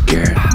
Garrett?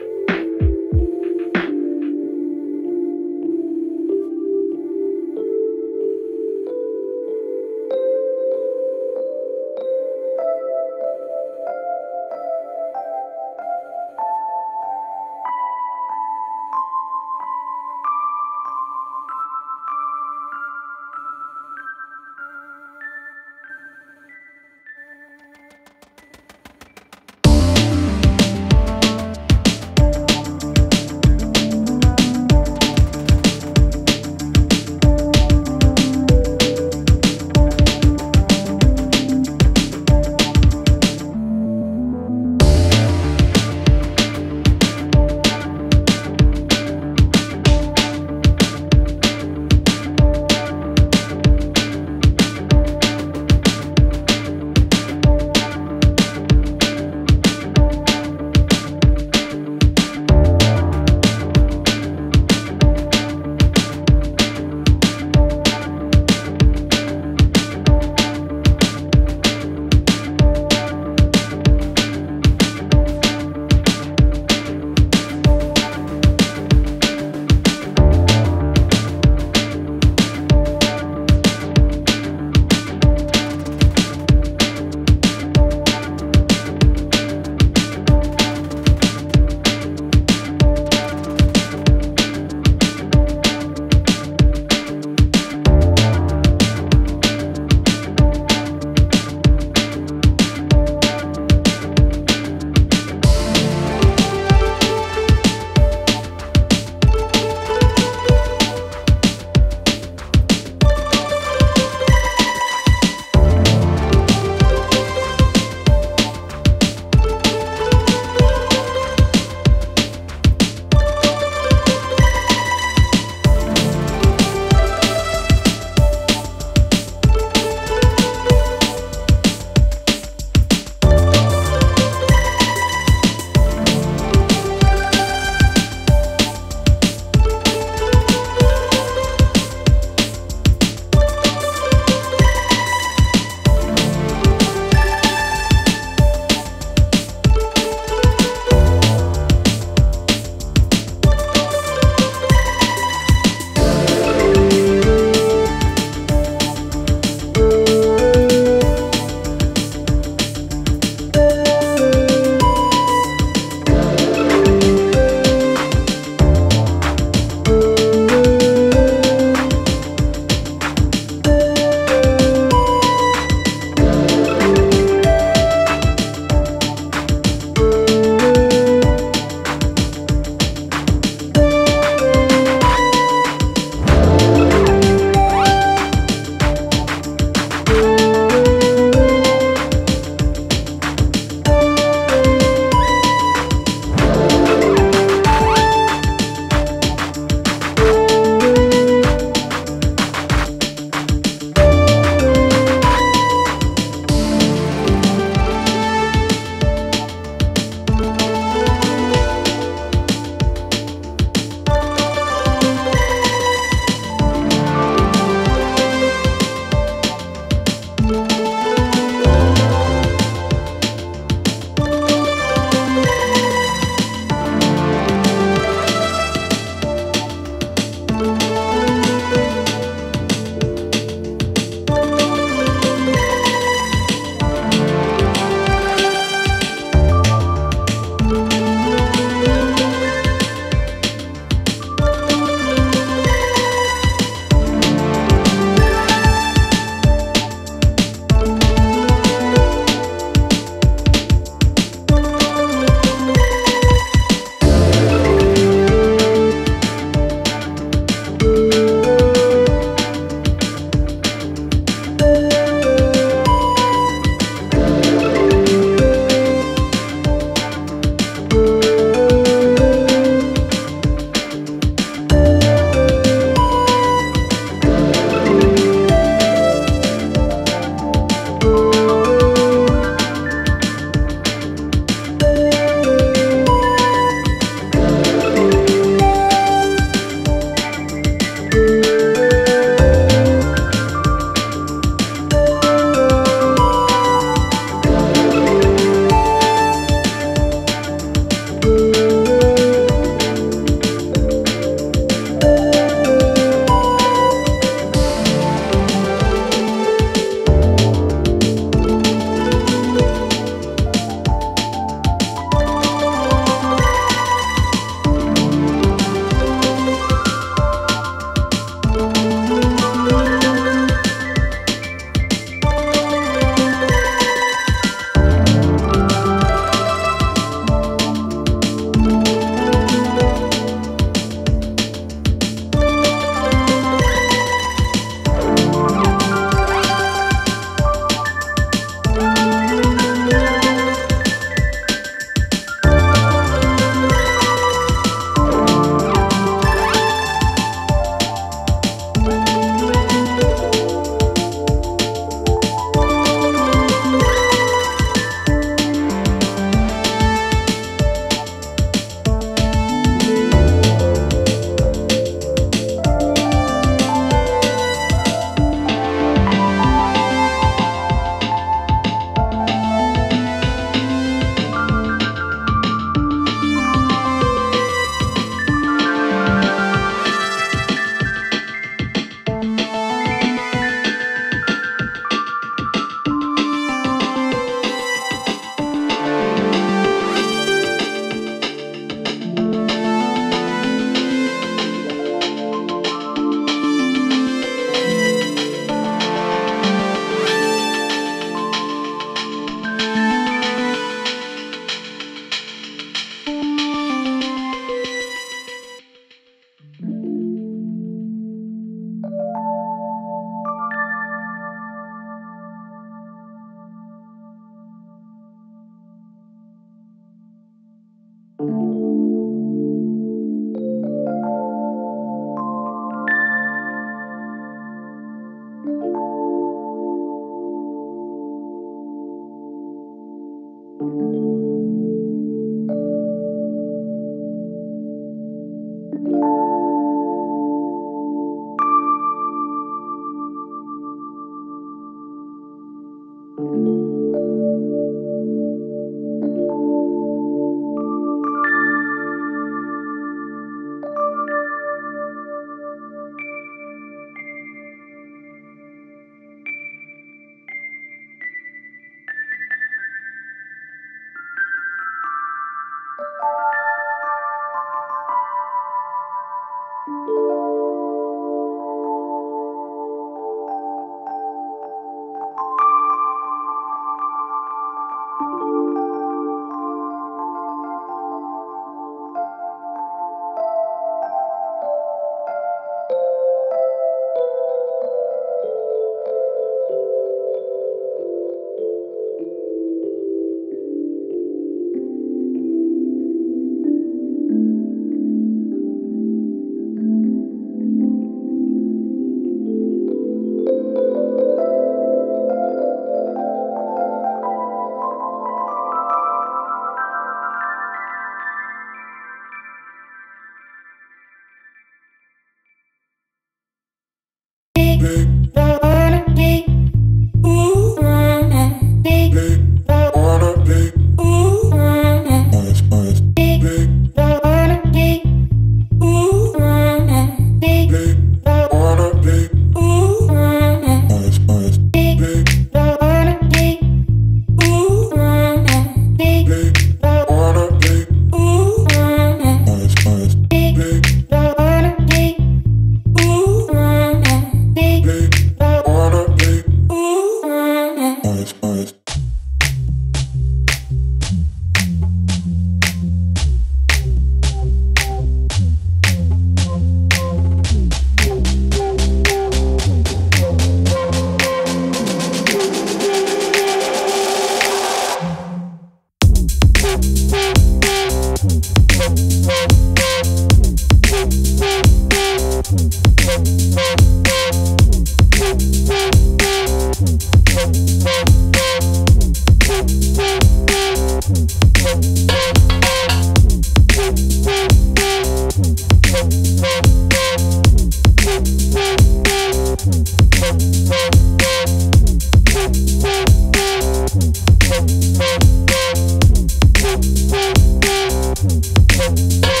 Bye.